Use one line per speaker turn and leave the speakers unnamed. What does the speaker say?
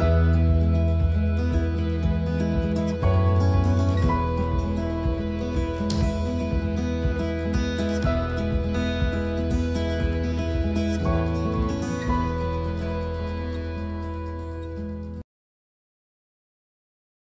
you.